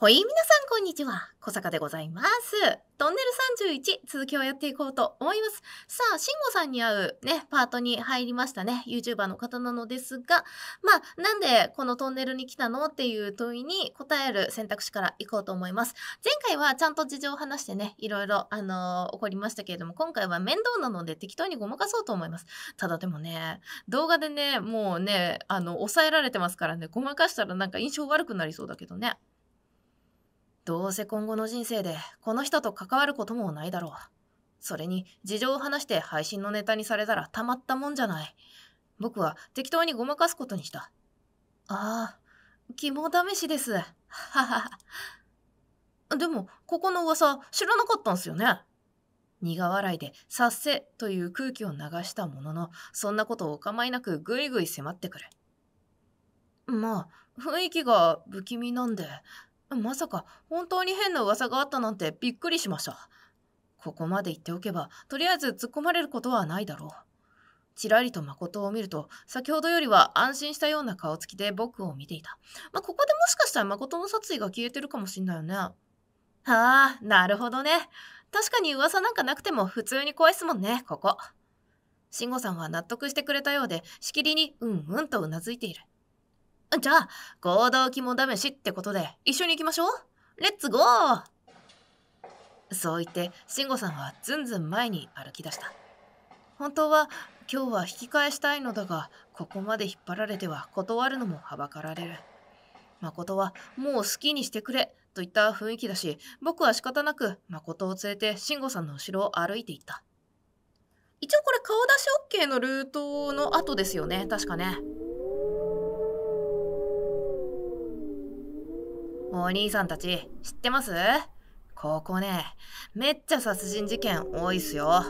ほい、皆さんこんにちは。小坂でございます。トンネル31、続きをやっていこうと思います。さあ、慎吾さんに会うね、パートに入りましたね。YouTuber の方なのですが、まあ、なんでこのトンネルに来たのっていう問いに答える選択肢から行こうと思います。前回はちゃんと事情を話してね、いろいろ、あのー、起こりましたけれども、今回は面倒なので適当にごまかそうと思います。ただでもね、動画でね、もうね、あの、抑えられてますからね、ごまかしたらなんか印象悪くなりそうだけどね。どうせ今後の人生でこの人と関わることもないだろう。それに事情を話して配信のネタにされたらたまったもんじゃない。僕は適当にごまかすことにした。ああ、肝試しです。ははは。でも、ここの噂知らなかったんすよね。苦笑いで「さっせ」という空気を流したもののそんなことをお構いなくぐいぐい迫ってくるまあ雰囲気が不気味なんでまさか本当に変な噂があったなんてびっくりしました。ここまで言っておけば、とりあえず突っ込まれることはないだろう。ちらりと誠を見ると、先ほどよりは安心したような顔つきで僕を見ていた。まあ、ここでもしかしたら誠の殺意が消えてるかもしんないよね。ああ、なるほどね。確かに噂なんかなくても普通に怖いっすもんね、ここ。慎吾さんは納得してくれたようで、しきりにうんうんとうなずいている。じゃあ、合同肝試しってことで一緒に行きましょう。レッツゴーそう言って、慎吾さんはずんずん前に歩き出した。本当は今日は引き返したいのだが、ここまで引っ張られては断るのもはばかられる。誠はもう好きにしてくれといった雰囲気だし、僕は仕方なく誠を連れて慎吾さんの後ろを歩いていった。一応これ顔出し OK のルートの後ですよね、確かね。お兄さんたち、知ってます？ここね、めっちゃ殺人事件多いっすよ。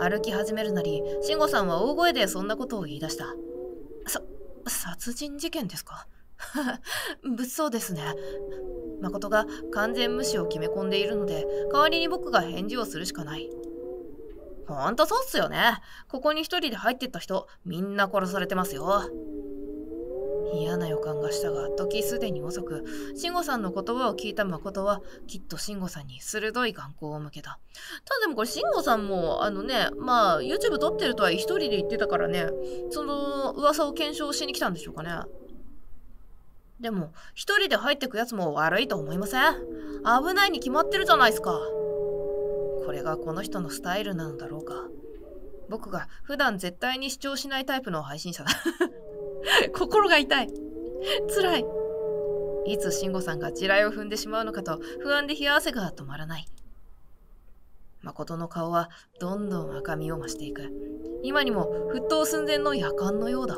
歩き始めるなり、慎吾さんは大声でそんなことを言い出した。さ、殺人事件ですか？物騒ですね。誠が完全無視を決め込んでいるので、代わりに僕が返事をするしかない。ほんとそうっすよね。ここに一人で入ってった人、みんな殺されてますよ。嫌な予感がしたが時すでに遅く慎吾さんの言葉を聞いた誠はきっと慎吾さんに鋭い眼光を向けた。ただでもこれ慎吾さんもあのねまあ YouTube 撮ってるとは一人で言ってたからねその噂を検証しに来たんでしょうかね。でも一人で入ってくやつも悪いと思いません？危ないに決まってるじゃないですか。これがこの人のスタイルなのだろうか。僕が普段絶対に主張しないタイプの配信者だ。心が痛い。辛い。いつ慎吾さんが地雷を踏んでしまうのかと不安で冷や汗が止まらない。誠の顔はどんどん赤みを増していく。今にも沸騰寸前の夜間のようだ。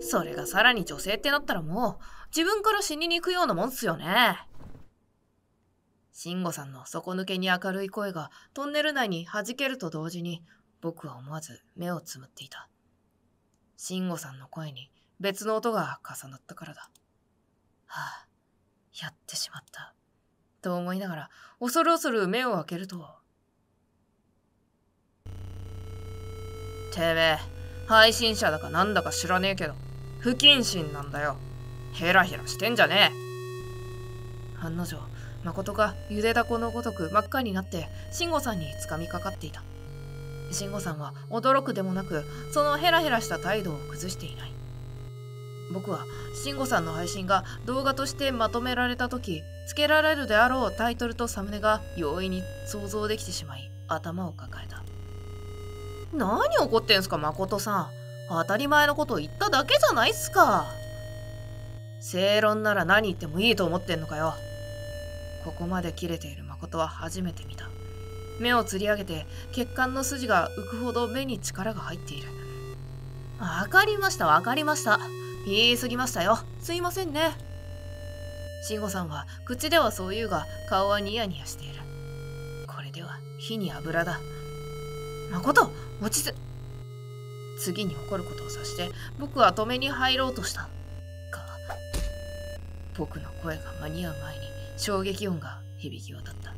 それがさらに女性ってなったらもう自分から死にに行くようなもんっすよね。慎吾さんの底抜けに明るい声がトンネル内に弾けると同時に僕は思わず目をつむっていた。慎吾さんの声に別の音が重なったからだ。はあ、やってしまった。と思いながら恐る恐る目を開けると。てめえ、配信者だかなんだか知らねえけど、不謹慎なんだよ。ヘラヘラしてんじゃねえ。案の定、誠がゆでだこのごとく真っ赤になって慎吾さんにつかみかかっていた。慎吾さんは驚くでもなくそのヘラヘラした態度を崩していない。僕は慎吾さんの配信が動画としてまとめられた時付けられるであろうタイトルとサムネが容易に想像できてしまい頭を抱えた。何怒ってんすか誠さん。当たり前のことを言っただけじゃないっすか。正論なら何言ってもいいと思ってんのかよ。ここまで切れている誠は初めて見た。目をつり上げて血管の筋が浮くほど目に力が入っている。わかりましたわかりました。言い過ぎましたよ。すいませんね。慎吾さんは口ではそう言うが顔はニヤニヤしている。これでは火に油だ。誠落ち着次に起こることを察して僕は止めに入ろうとした。か僕の声が間に合う前に衝撃音が響き渡った。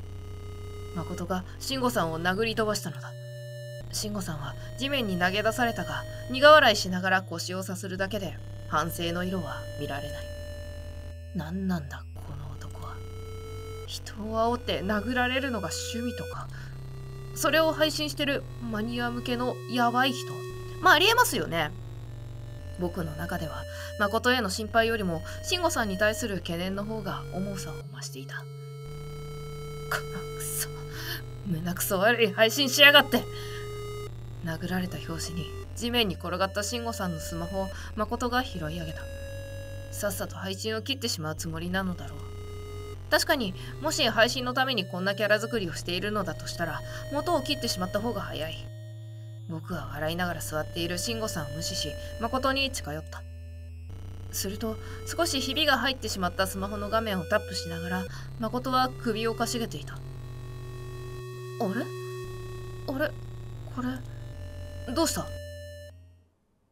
誠が慎吾さんを殴り飛ばしたのだ。慎吾さんは地面に投げ出されたが苦笑いしながら腰をさするだけで反省の色は見られない。何なんだこの男は。人を煽って殴られるのが趣味とか。それを配信してるマニア向けのヤバい人。まあありえますよね。僕の中では誠への心配よりも慎吾さんに対する懸念の方が重さを増していた。このクソ胸くそ悪い配信しやがって。殴られた拍子に地面に転がった慎吾さんのスマホを誠が拾い上げた。さっさと配信を切ってしまうつもりなのだろう。確かにもし配信のためにこんなキャラ作りをしているのだとしたら元を切ってしまった方が早い。僕は笑いながら座っている慎吾さんを無視し誠に近寄った。すると少しひびが入ってしまったスマホの画面をタップしながら誠は首をかしげていた。あれ？あれ？これ？どうした？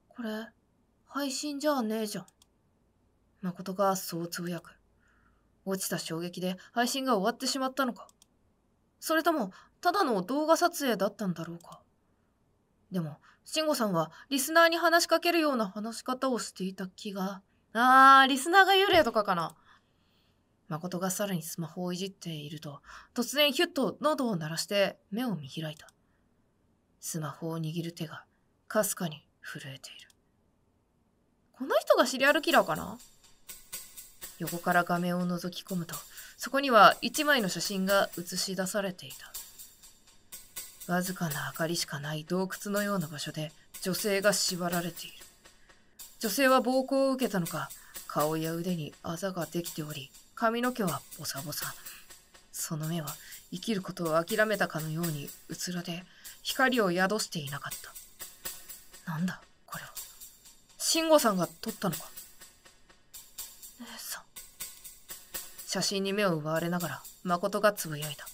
これ？配信じゃねえじゃん。誠がそうつぶやく。落ちた衝撃で配信が終わってしまったのか。それともただの動画撮影だったんだろうか。でも慎吾さんはリスナーに話しかけるような話し方をしていた気が。あーリスナーが幽霊とかかな。誠がさらにスマホをいじっていると突然ヒュッと喉を鳴らして目を見開いた。スマホを握る手がかすかに震えている。この人がシリアルキラーかな？横から画面を覗き込むとそこには一枚の写真が映し出されていた。わずかな明かりしかない洞窟のような場所で女性が縛られている。女性は暴行を受けたのか顔や腕にあざができており髪の毛はボサボサ。その目は生きることを諦めたかのようにうつらで光を宿していなかった。なんだこれは。慎吾さんが撮ったのか？姉さん写真に目を奪われながら誠がつぶやいた。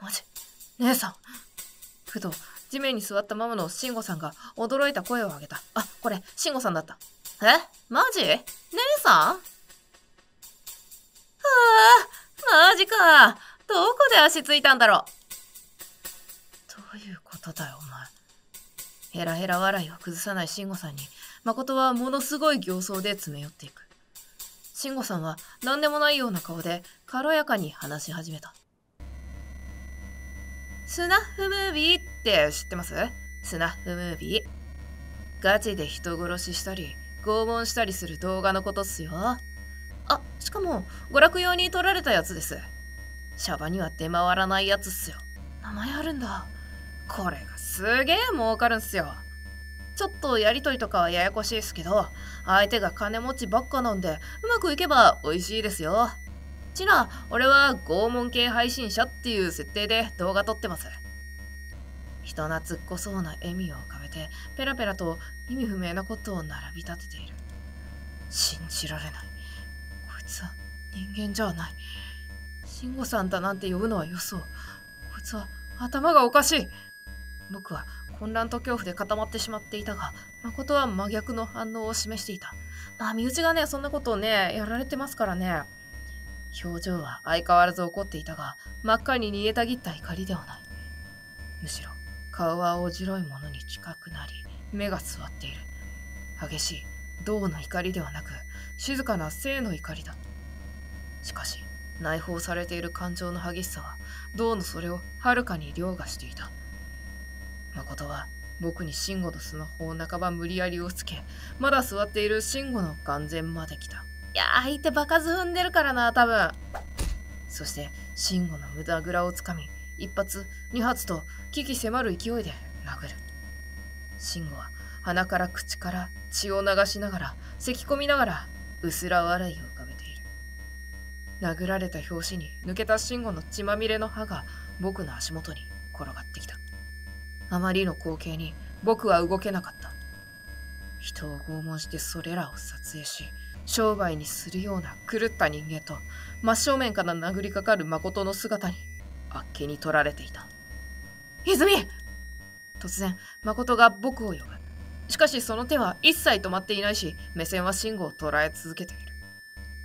マジ？姉さん。ふと地面に座ったままの慎吾さんが驚いた声を上げた。あこれ慎吾さんだった。え？マジ？姉さん？はあマジか。どこで足ついたんだろう。どういうことだよお前。ヘラヘラ笑いを崩さない慎吾さんに誠はものすごい形相で詰め寄っていく。慎吾さんは何でもないような顔で軽やかに話し始めた。スナッフムービーって知ってます？スナッフムービー。ガチで人殺ししたり拷問したりする動画のことっすよ。しかも娯楽用に撮られたやつです。シャバには出回らないやつっすよ。名前あるんだ。これがすげえ儲かるんすよ。ちょっとやりとりとかはややこしいですけど相手が金持ちばっかなんでうまくいけば美味しいですよ。ちな俺は拷問系配信者っていう設定で動画撮ってます。人懐っこそうな笑みを浮かべてペラペラと意味不明なことを並び立てている。信じられないつは人間じゃない。慎吾さんだなんて呼ぶのはよそう。こいつは頭がおかしい。僕は混乱と恐怖で固まってしまっていたが誠は真逆の反応を示していた。まあ身内がねそんなことをねやられてますからね。表情は相変わらず怒っていたが真っ赤に煮えたぎった怒りではない。むしろ顔は青白いものに近くなり目が座っている。激しい銅の怒りではなく静かな生の怒りだ。しかし内包されている感情の激しさは銅のそれをはるかに凌駕していた。誠は僕に慎吾のスマホを半ば無理やり押し付けまだ座っている慎吾の眼前まで来た。いや相手場数踏んでるからな多分。そして慎吾の無駄蔵をつかみ一発二発と危機迫る勢いで殴る。慎吾は鼻から口から血を流しながら咳き込みながら薄ら笑いを浮かべている。殴られた拍子に抜けた慎吾の血まみれの歯が僕の足元に転がってきた。あまりの光景に僕は動けなかった。人を拷問してそれらを撮影し商売にするような狂った人間と真正面から殴りかかる誠の姿にあっけに取られていた。泉！突然誠が僕を呼ぶ。しかしその手は一切止まっていないし目線は信号を捉え続けている。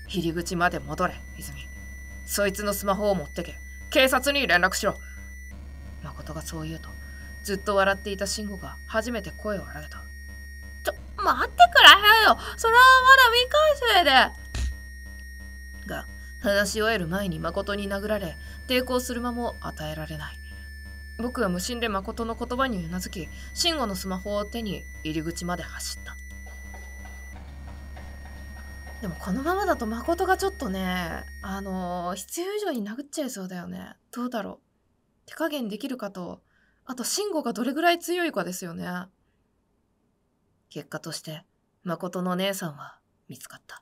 入り口まで戻れ泉。そいつのスマホを持ってけ。警察に連絡しろ。誠がそう言うとずっと笑っていた慎吾が初めて声を荒げた。ちょ、待ってくれよ。それはまだ未完成で。が、話し終える前に誠に殴られ抵抗する間も与えられない。僕は無心で誠の言葉にうなずき慎吾のスマホを手に入り口まで走った。でもこのままだと誠がちょっとねあの、必要以上に殴っちゃいそうだよね。どうだろう。手加減できるかと。あと慎吾がどれぐらい強いかですよね。結果として誠の姉さんは見つかった。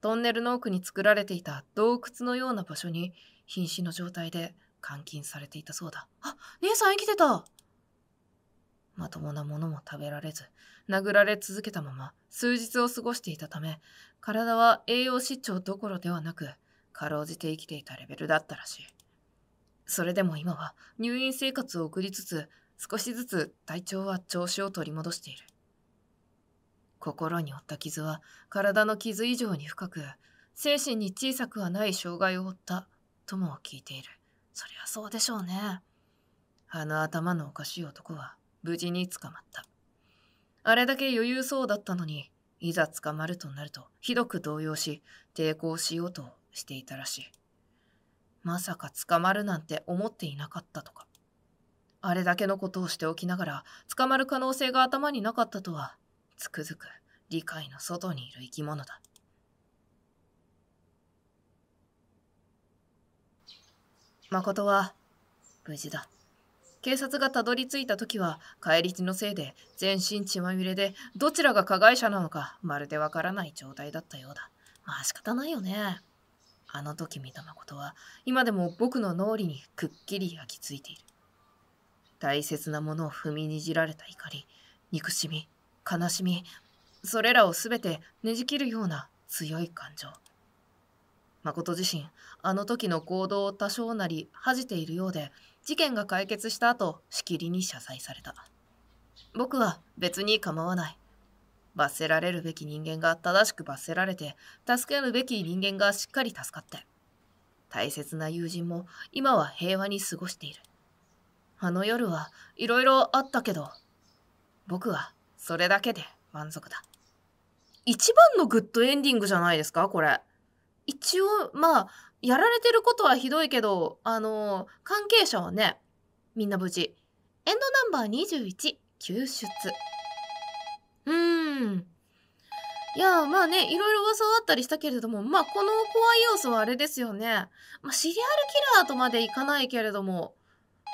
トンネルの奥に作られていた洞窟のような場所に瀕死の状態で監禁されていたそうだ。あ、姉さん生きてたまともなものも食べられず、殴られ続けたまま数日を過ごしていたため、体は栄養失調どころではなく、かろうじて生きていたレベルだったらしい。それでも今は入院生活を送りつつ、少しずつ体調は調子を取り戻している。心に負った傷は体の傷以上に深く、精神に小さくはない障害を負ったとも聞いている。そりゃそうでしょうね。あの頭のおかしい男は無事に捕まった。あれだけ余裕そうだったのに、いざ捕まるとなるとひどく動揺し、抵抗しようとしていたらしい。まさか捕まるなんて思っていなかったとか。あれだけのことをしておきながら、捕まる可能性が頭になかったとは、つくづく理解の外にいる生き物だ。誠は無事だ。警察がたどり着いた時は帰り血のせいで全身血まみれでどちらが加害者なのかまるでわからない状態だったようだ。まあ仕方ないよね。あの時見た誠は今でも僕の脳裏にくっきり焼き付いている。大切なものを踏みにじられた怒り、憎しみ、悲しみ、それらを全てねじ切るような強い感情。誠自身、あの時の行動を多少なり恥じているようで、事件が解決した後、しきりに謝罪された。僕は別に構わない。罰せられるべき人間が正しく罰せられて、助けるべき人間がしっかり助かって。大切な友人も今は平和に過ごしている。あの夜はいろいろあったけど、僕はそれだけで満足だ。一番のグッドエンディングじゃないですかこれ。一応、まあ、やられてることはひどいけど、あの、関係者はね、みんな無事。エンドナンバー21、救出。うーん。いや、まあね、いろいろ噂はあったりしたけれども、まあ、この怖い要素はあれですよね。まあ、シリアルキラーとまでいかないけれども、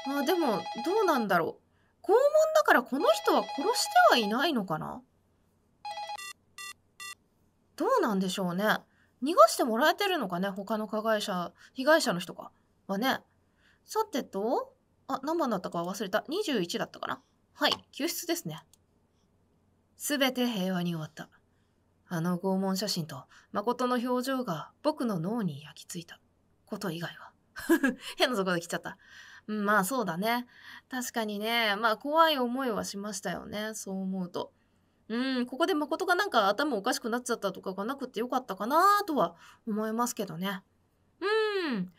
まあ、でも、どうなんだろう。拷問だからこの人は殺してはいないのかな？どうなんでしょうね。逃がしてもらえてるのかね？他の加害者、被害者の人か。はね。さてと、あ、何番だったか忘れた。21だったかな？はい、救出ですね。すべて平和に終わった。あの拷問写真と誠の表情が僕の脳に焼き付いたこと以外は。変なとこで来ちゃった。まあそうだね。確かにね、まあ怖い思いはしましたよね。そう思うと。うん、ここで誠がなんか頭おかしくなっちゃったとかがなくてよかったかなとは思いますけどね。うん。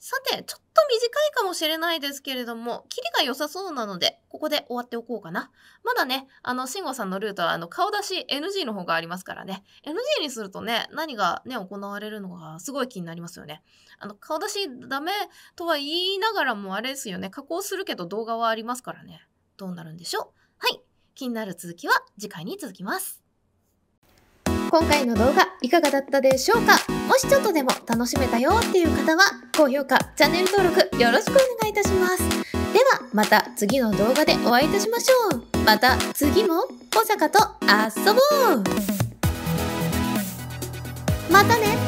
さて、ちょっと短いかもしれないですけれども、キリが良さそうなので、ここで終わっておこうかな。まだね、あの、慎吾さんのルートは、あの、顔出し NG の方がありますからね。NG にするとね、何がね、行われるのかすごい気になりますよね。あの、顔出しダメとは言いながらもあれですよね、加工するけど動画はありますからね。どうなるんでしょう？はい。気になる続きは次回に続きます。今回の動画いかがだったでしょうか？もしちょっとでも楽しめたよっていう方は高評価、チャンネル登録よろしくお願いいたします。ではまた次の動画でお会いいたしましょう。また次も小坂と遊ぼうまたね